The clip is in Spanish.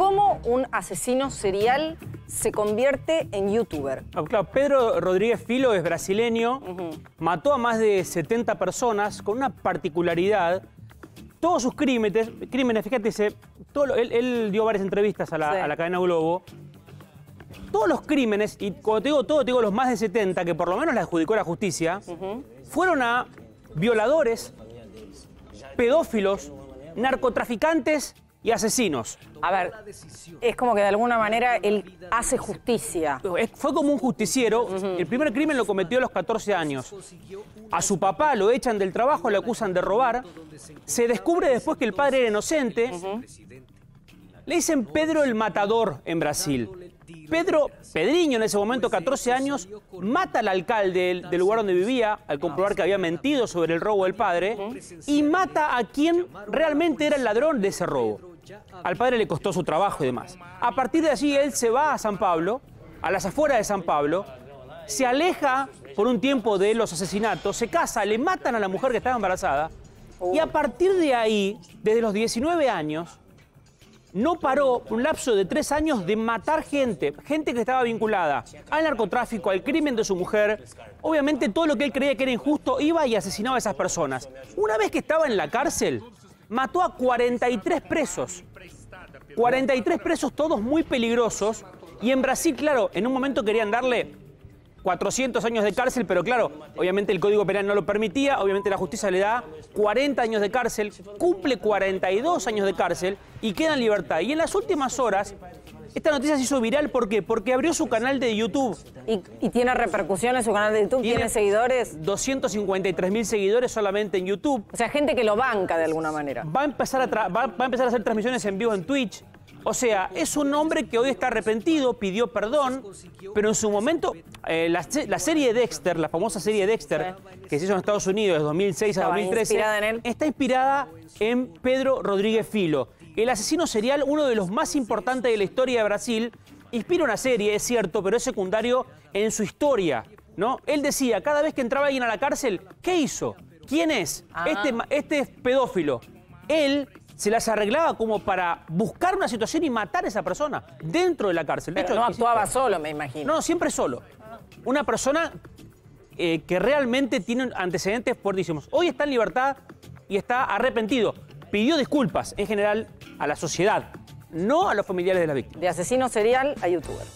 cómo un asesino serial se convierte en youtuber. Ah, claro, Pedro Rodríguez Filo es brasileño, mató a más de 70 personas con una particularidad. Todos sus crímenes, crímenes fíjate, todo él, dio varias entrevistas a la, a la cadena Globo. Todos los crímenes, y cuando te digo todo, te digo los más de 70, que por lo menos la adjudicó la justicia, fueron a violadores, pedófilos, narcotraficantes y asesinos. A ver, es como que de alguna manera él hace justicia. Fue como un justiciero. El primer crimen lo cometió a los 14 años. A su papá lo echan del trabajo, le acusan de robar. Se descubre después que el padre era inocente. Le dicen Pedro el Matador en Brasil. Pedro, Pedriño en ese momento, 14 años, mata al alcalde del, lugar donde vivía al comprobar que había mentido sobre el robo del padre y mata a quien realmente era el ladrón de ese robo. Al padre le costó su trabajo y demás. A partir de allí él se va a San Pablo, a las afueras de San Pablo, se aleja por un tiempo de los asesinatos, se casa, le matan a la mujer que estaba embarazada y a partir de ahí, desde los 19 años, no paró un lapso de tres años de matar gente, gente que estaba vinculada al narcotráfico, al crimen de su mujer. Obviamente todo lo que él creía que era injusto iba y asesinaba a esas personas. Una vez que estaba en la cárcel, mató a 43 presos. 43 presos, todos muy peligrosos. Y en Brasil, claro, en un momento querían darle 400 años de cárcel, pero claro, obviamente el Código Penal no lo permitía, obviamente la justicia le da 40 años de cárcel, cumple 42 años de cárcel y queda en libertad. Y en las últimas horas, esta noticia se hizo viral, ¿por qué? Porque abrió su canal de YouTube. ¿Y, tiene repercusiones su canal de YouTube? ¿Tiene, seguidores? 253 mil seguidores solamente en YouTube. O sea, gente que lo banca de alguna manera. Va a empezar a, va a empezar a hacer transmisiones en vivo en Twitch. O sea, es un hombre que hoy está arrepentido, pidió perdón, pero en su momento, eh, la, serie Dexter, la famosa serie Dexter, que se hizo en Estados Unidos de 2006 a 2013, está inspirada en Pedro Rodríguez Filo. El asesino serial, uno de los más importantes de la historia de Brasil, inspira una serie, es cierto, pero es secundario en su historia. ¿no? Él decía, cada vez que entraba alguien a la cárcel, ¿qué hizo? ¿Quién es? Ah. Este, este es pedófilo. Él se las arreglaba como para buscar una situación y matar a esa persona dentro de la cárcel. De hecho, no actuaba solo, me imagino. No, siempre solo. Una persona eh, que realmente tiene antecedentes fuertísimos. Hoy está en libertad y está arrepentido. Pidió disculpas en general a la sociedad, no a los familiares de la víctima. De asesino serial a youtuber.